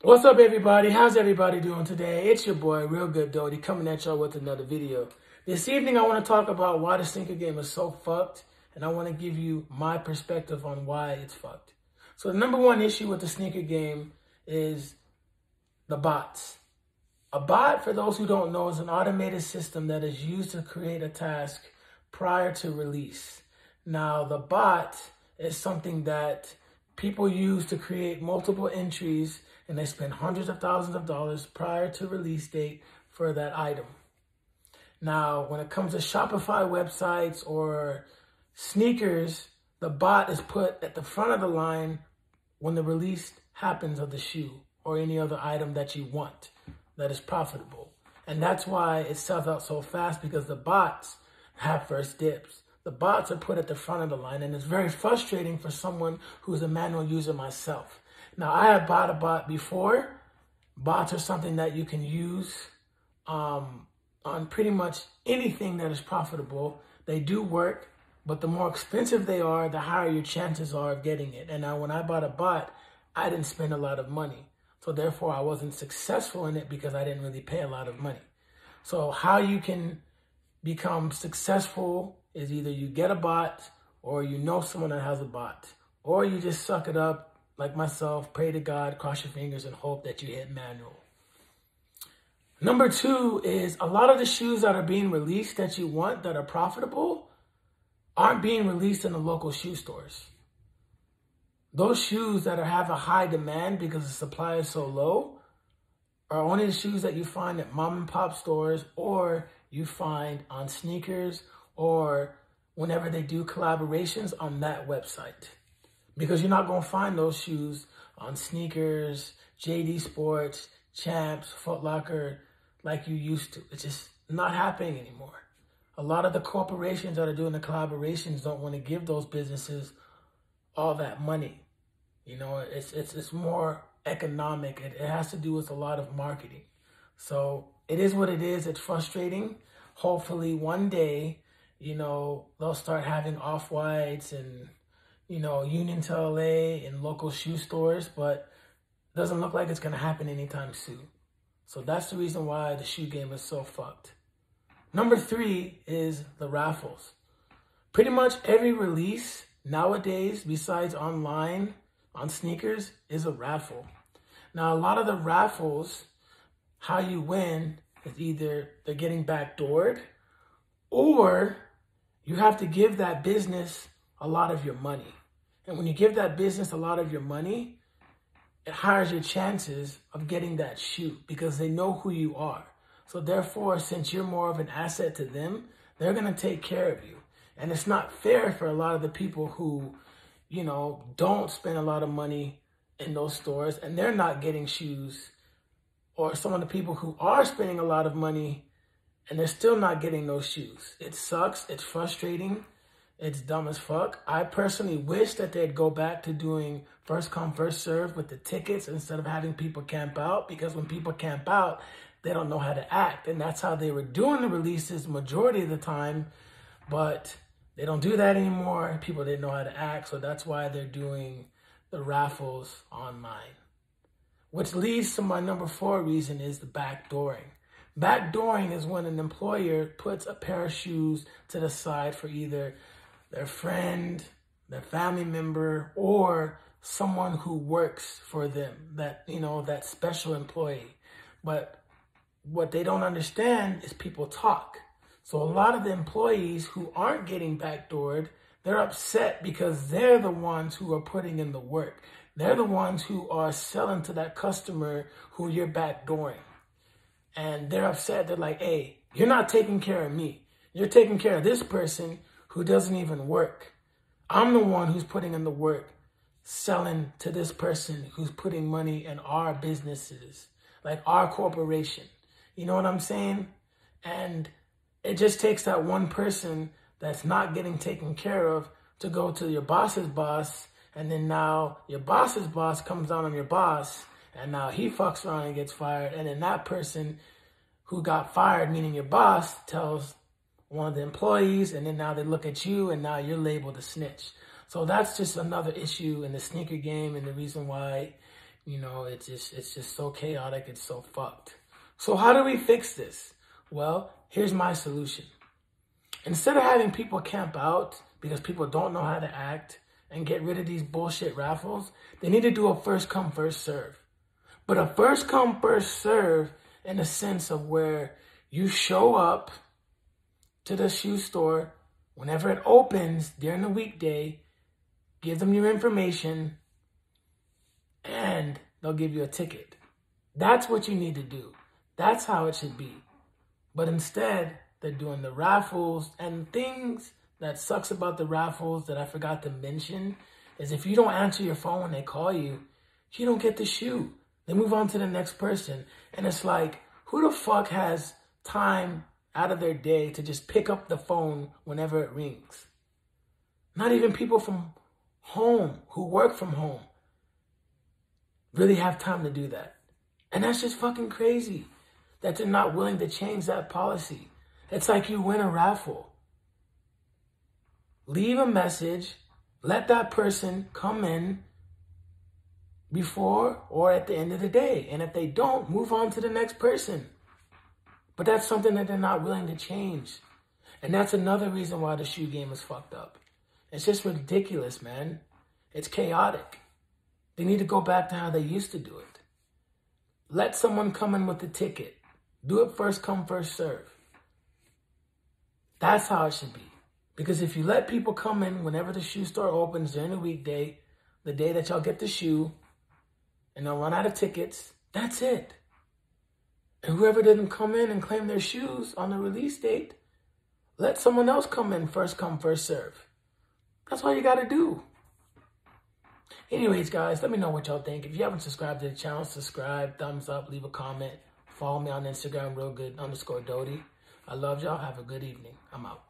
What's up, everybody? How's everybody doing today? It's your boy, Real Good Doty, coming at y'all with another video. This evening, I want to talk about why the sneaker game is so fucked, and I want to give you my perspective on why it's fucked. So, the number one issue with the sneaker game is the bots. A bot, for those who don't know, is an automated system that is used to create a task prior to release. Now, the bot is something that people use to create multiple entries and they spend hundreds of thousands of dollars prior to release date for that item. Now, when it comes to Shopify websites or sneakers, the bot is put at the front of the line when the release happens of the shoe or any other item that you want that is profitable. And that's why it sells out so fast because the bots have first dibs. The bots are put at the front of the line and it's very frustrating for someone who's a manual user myself. Now, I have bought a bot before. Bots are something that you can use um, on pretty much anything that is profitable. They do work, but the more expensive they are, the higher your chances are of getting it. And now, when I bought a bot, I didn't spend a lot of money. So, therefore, I wasn't successful in it because I didn't really pay a lot of money. So, how you can become successful is either you get a bot or you know someone that has a bot, or you just suck it up like myself, pray to God, cross your fingers, and hope that you hit manual. Number two is a lot of the shoes that are being released that you want that are profitable aren't being released in the local shoe stores. Those shoes that are, have a high demand because the supply is so low are only the shoes that you find at mom and pop stores or you find on sneakers or whenever they do collaborations on that website because you're not going to find those shoes on sneakers, JD Sports, Champs, Foot Locker like you used to. It's just not happening anymore. A lot of the corporations that are doing the collaborations don't want to give those businesses all that money. You know, it's it's it's more economic. It, it has to do with a lot of marketing. So it is what it is. It's frustrating. Hopefully one day, you know, they'll start having off whites and you know, Union to LA and local shoe stores, but doesn't look like it's going to happen anytime soon. So that's the reason why the shoe game is so fucked. Number three is the raffles. Pretty much every release nowadays, besides online on SNKRS, is a raffle. Now, a lot of the raffles, how you win is either they're getting backdoored or you have to give that business a lot of your money. And when you give that business a lot of your money, it hires your chances of getting that shoot because they know who you are. So therefore, since you're more of an asset to them, they're going to take care of you. And it's not fair for a lot of the people who, you know, don't spend a lot of money in those stores and they're not getting shoes or some of the people who are spending a lot of money and they're still not getting those shoes. It sucks. It's frustrating. It's dumb as fuck. I personally wish that they'd go back to doing first come, first serve with the tickets instead of having people camp out because when people camp out, they don't know how to act. And that's how they were doing the releases majority of the time. But they don't do that anymore. People didn't know how to act. So that's why they're doing the raffles online. Which leads to my number four reason is the backdooring. Backdooring is when an employer puts a pair of shoes to the side for either their friend, their family member, or someone who works for them, that, you know, that special employee. But what they don't understand is people talk. So a lot of the employees who aren't getting backdoored, they're upset because they're the ones who are putting in the work. They're the ones who are selling to that customer who you're backdooring. And they're upset. They're like, hey, you're not taking care of me. You're taking care of this person who doesn't even work. I'm the one who's putting in the work, selling to this person who's putting money in our businesses, like our corporation. You know what I'm saying? And it just takes that one person that's not getting taken care of to go to your boss's boss. And then now your boss's boss comes down on your boss and now he fucks around and gets fired. And then that person who got fired, meaning your boss, tells one of the employees, and then now they look at you, and now you're labeled a snitch. So that's just another issue in the sneaker game, and the reason why, You know, it's just it's just so chaotic, it's so fucked. So how do we fix this? Well, here's my solution. Instead of having people camp out because people don't know how to act and get rid of these bullshit raffles, they need to do a first come, first serve. But a first come, first serve in the sense of where you show up to the shoe store whenever it opens during the weekday, give them your information, and they'll give you a ticket. That's what you need to do. That's how it should be. But instead, they're doing the raffles and things that sucks about the raffles that I forgot to mention is if you don't answer your phone when they call you, you don't get the shoe. They move on to the next person. And it's like, who the fuck has time out of their day to just pick up the phone whenever it rings? Not even people from home who work from home really have time to do that. And that's just fucking crazy that they're not willing to change that policy. It's like you win a raffle. Leave a message, let that person come in before or at the end of the day. And if they don't, move on to the next person. But that's something that they're not willing to change. And that's another reason why the shoe game is fucked up. It's just ridiculous, man. It's chaotic. They need to go back to how they used to do it. Let someone come in with the ticket. Do it first come, first serve. That's how it should be. Because if you let people come in whenever the shoe store opens during the weekday, the day that y'all get the shoe, and they'll run out of tickets, that's it. And whoever didn't come in and claim their shoes on the release date, let someone else come in first come, first serve. That's all you got to do. Anyways, guys, let me know what y'all think. If you haven't subscribed to the channel, subscribe, thumbs up, leave a comment. Follow me on Instagram, real good underscore Doty. I love y'all. Have a good evening. I'm out.